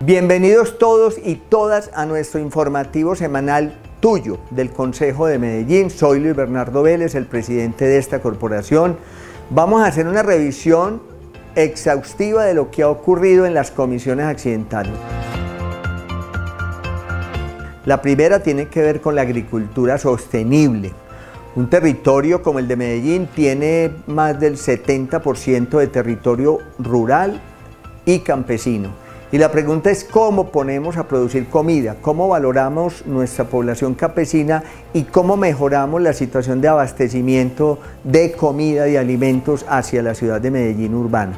Bienvenidos todos y todas a nuestro informativo semanal tuyo del Consejo de Medellín. Soy Luis Bernardo Vélez, el presidente de esta corporación. Vamos a hacer una revisión exhaustiva de lo que ha ocurrido en las comisiones accidentales. La primera tiene que ver con la agricultura sostenible. Un territorio como el de Medellín tiene más del 70% de territorio rural y campesino y la pregunta es cómo ponemos a producir comida, cómo valoramos nuestra población campesina y cómo mejoramos la situación de abastecimiento de comida y alimentos hacia la ciudad de Medellín urbana.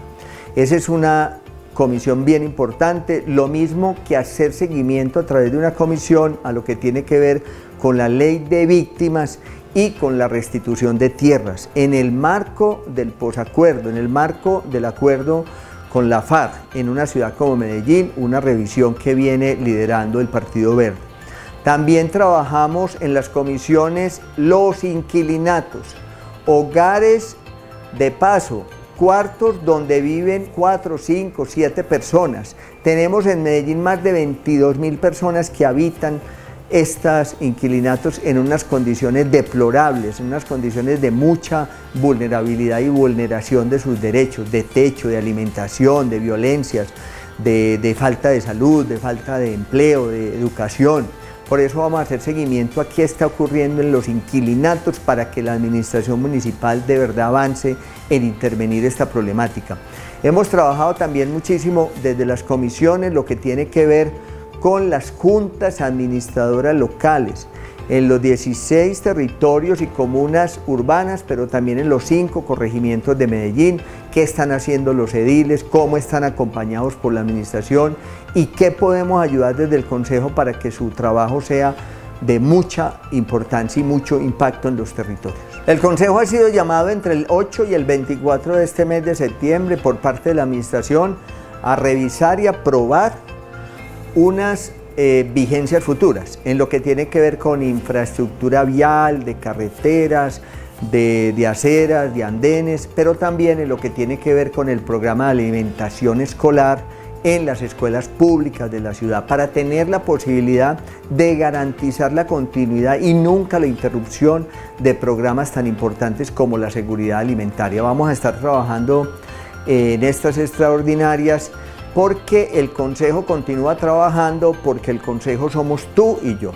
Esa es una comisión bien importante, lo mismo que hacer seguimiento a través de una comisión a lo que tiene que ver con la ley de víctimas y con la restitución de tierras. En el marco del posacuerdo, en el marco del acuerdo con la FARC en una ciudad como Medellín, una revisión que viene liderando el Partido Verde. También trabajamos en las comisiones Los Inquilinatos, hogares de paso, cuartos donde viven 4, 5, 7 personas. Tenemos en Medellín más de 22 mil personas que habitan estas inquilinatos en unas condiciones deplorables, en unas condiciones de mucha vulnerabilidad y vulneración de sus derechos, de techo, de alimentación, de violencias, de, falta de salud, de falta de empleo, de educación. Por eso vamos a hacer seguimiento a qué está ocurriendo en los inquilinatos para que la administración municipal de verdad avance en intervenir esta problemática. Hemos trabajado también muchísimo desde las comisiones, lo que tiene que ver con las juntas administradoras locales en los 16 territorios y comunas urbanas, pero también en los 5 corregimientos de Medellín, qué están haciendo los ediles, cómo están acompañados por la administración y qué podemos ayudar desde el Consejo para que su trabajo sea de mucha importancia y mucho impacto en los territorios. El Consejo ha sido llamado entre el 8 y el 24 de este mes de septiembre por parte de la Administración a revisar y aprobar unas eh, vigencias futuras en lo que tiene que ver con infraestructura vial, de carreteras, de, de, aceras, de andenes, pero también en lo que tiene que ver con el programa de alimentación escolar en las escuelas públicas de la ciudad para tener la posibilidad de garantizar la continuidad y nunca la interrupción de programas tan importantes como la seguridad alimentaria. Vamos a estar trabajando en estas extraordinarias porque el Consejo continúa trabajando, porque el Consejo somos tú y yo.